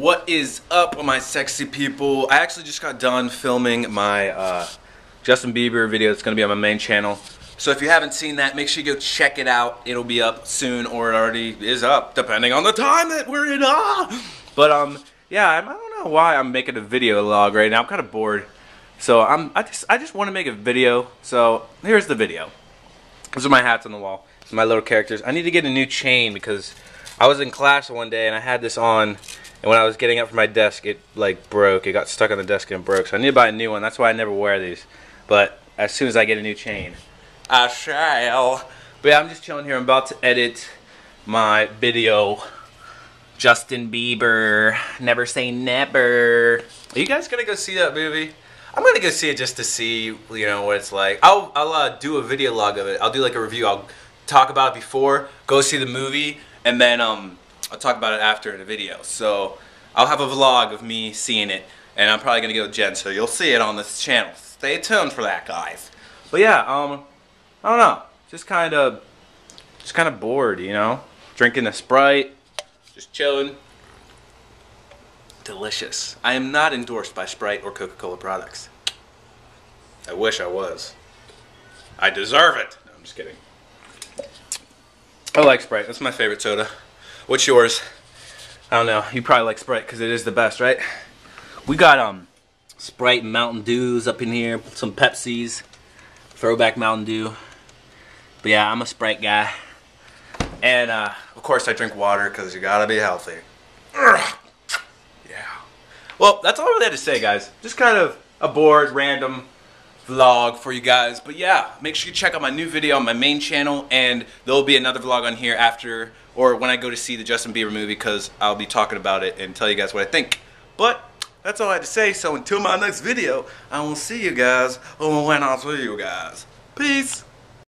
What is up my sexy people? I actually just got done filming my uh, Justin Bieber video. It's going to be on my main channel. So if you haven't seen that, make sure you go check it out. It'll be up soon or it already is up, depending on the time that we're in. Ah! But, um, yeah, I don't know why I'm making a video log right now. I'm kind of bored. So I'm, I just, I just want to make a video. So here's the video. These are my hats on the wall. These are my little characters. I need to get a new chain because I was in class one day and I had this on and when I was getting up from my desk, it like broke. It got stuck on the desk and broke. So I need to buy a new one. That's why I never wear these. But as soon as I get a new chain, I shall. But yeah, I'm just chilling here. I'm about to edit my video. Justin Bieber, never say never. Are you guys gonna go see that movie? I'm gonna go see it just to see, you know, what it's like. I'll, I'll uh, do a video log of it. I'll do like a review. I'll talk about it before, go see the movie, and then um, I'll talk about it after in a video. So I'll have a vlog of me seeing it, and I'm probably gonna go Jen, so you'll see it on this channel. Stay tuned for that, guys. But yeah, um, I don't know, just kind of, just kind of bored, you know, drinking a Sprite, just chilling. Delicious. I am not endorsed by Sprite or Coca-Cola products. I wish I was. I deserve it. No, I'm just kidding. I like Sprite. That's my favorite soda. What's yours? I don't know. You probably like Sprite because it is the best, right? We got um Sprite Mountain Dews up in here, some Pepsis, throwback Mountain Dew. But yeah, I'm a Sprite guy. And uh, of course I drink water because you gotta be healthy. Yeah. Well, that's all I really had to say, guys. Just kind of a bored, random vlog for you guys. But yeah, make sure you check out my new video on my main channel, and there'll be another vlog on here after or when I go to see the Justin Bieber movie because I'll be talking about it and tell you guys what I think. But that's all I had to say. So until my next video, I will see you guys when I see you guys. Peace.